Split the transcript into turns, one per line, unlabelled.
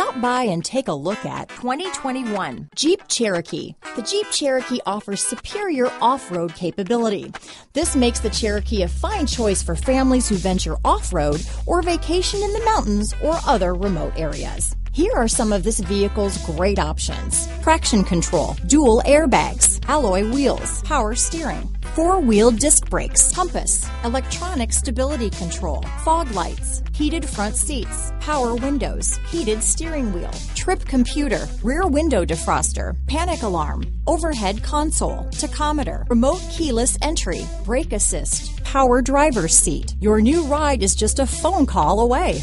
Stop by and take a look at 2021 Jeep Cherokee. The Jeep Cherokee offers superior off-road capability. This makes the Cherokee a fine choice for families who venture off-road or vacation in the mountains or other remote areas. Here are some of this vehicle's great options. Traction control, dual airbags, alloy wheels, power steering, four-wheel disc brakes, compass, electronic stability control, fog lights, heated front seats, power windows, heated steering wheel, trip computer, rear window defroster, panic alarm, overhead console, tachometer, remote keyless entry, brake assist, power driver's seat. Your new ride is just a phone call away.